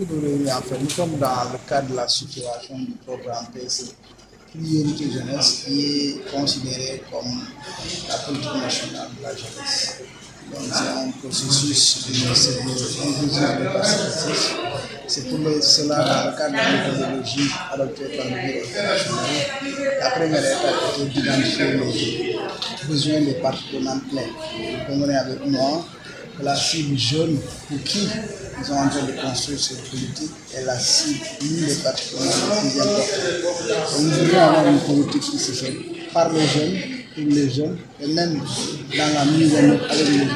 Nous sommes dans le cadre de la situation du programme PSE, Priorité Jeunesse, qui est considéré comme la politique nationale de la jeunesse. Donc c'est un processus de la C'est pour cela dans le cadre de la méthodologie adoptée par le bureau. La première étape était d'identifier les besoins des parties prenantes clés. Vous comprenez avec moi la cible jeune pour qui ils sont en train de construire cette politique est la cible, une des parties les plus importantes. Nous voulons avoir une politique qui se fait par les jeunes, pour les jeunes, et même dans la mise en œuvre avec les jeunes.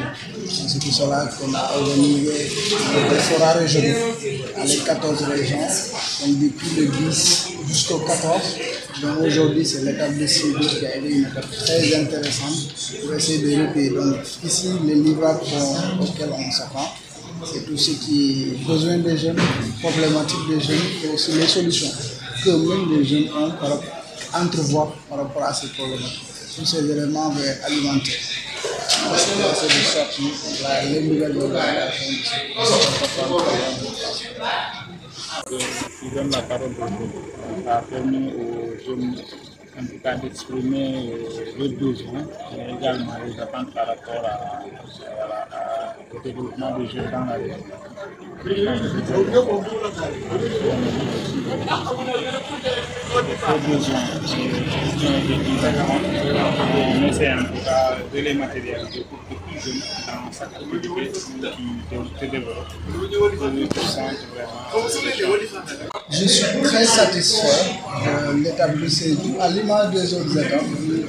C'est pour cela qu'on a organisé des forats régionaux dans les 14 régions, donc depuis le 10 jusqu'au 14. Donc aujourd'hui, c'est l'étape de qui a été une étape très intéressante pour essayer de. Donc ici, les livrables auxquels on s'attend, c'est tout ce qui est besoin des jeunes, problématiques des jeunes et aussi les solutions que même les jeunes ont par, entrevoir par rapport à ces problématiques. Tous ces éléments vont alimenter c'est de sortir les nouvelles organisations qui donne la parole aux. Ça permet aux jeunes en tout cas d'exprimer leurs besoins, mais également les attentes par rapport à, au développement des jeunes dans la région. Les besoins je suis très satisfait de séjour. À l'image des autres étapes,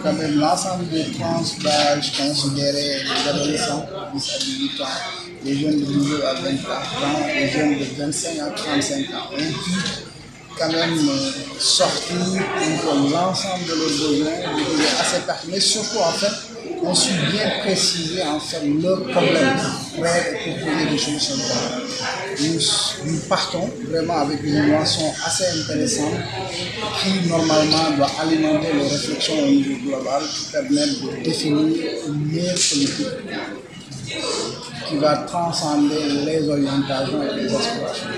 quand même l'ensemble des d'âge considérés, les adolescents de 10 à 18 ans, les jeunes de 12 à 24 ans, les jeunes de 25 à 35 ans, quand même sortir l'ensemble de leurs besoins, assez pertinents, mais surtout en fait, on su bien préciser en fait leurs problèmes pour trouver des solutions. Nous, nous, partons vraiment avec une moisson assez intéressante qui normalement doit alimenter les réflexions au niveau global qui permettent de définir une meilleure politique qui va transcender les orientations et les aspirations.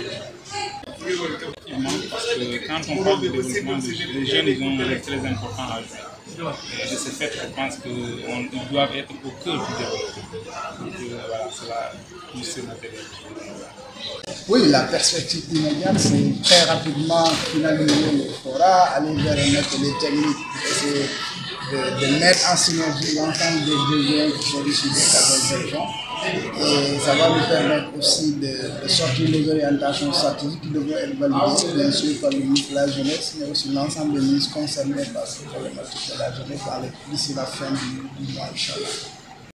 Parce que quand on parle de développement, les jeunes ils ont un rôle très important à jouer. Et de ce fait, je pense qu'ils doivent être au cœur du développement. Donc voilà, cela nous se matérialise. Oui, la perspective immédiate, c'est très rapidement finaliser le fora, aller vers les techniques, essayer de, de, mettre en synergie l'ensemble des besoins qui sont issus des 14 régions. Et ça va nous permettre aussi de, sortir les orientations stratégiques qui devront être validées, bien sûr, par le ministre de la Jeunesse, mais aussi l'ensemble des ministres concernés par cette problématique de la jeunesse d'ici la fin du, du mois, Inch'Allah.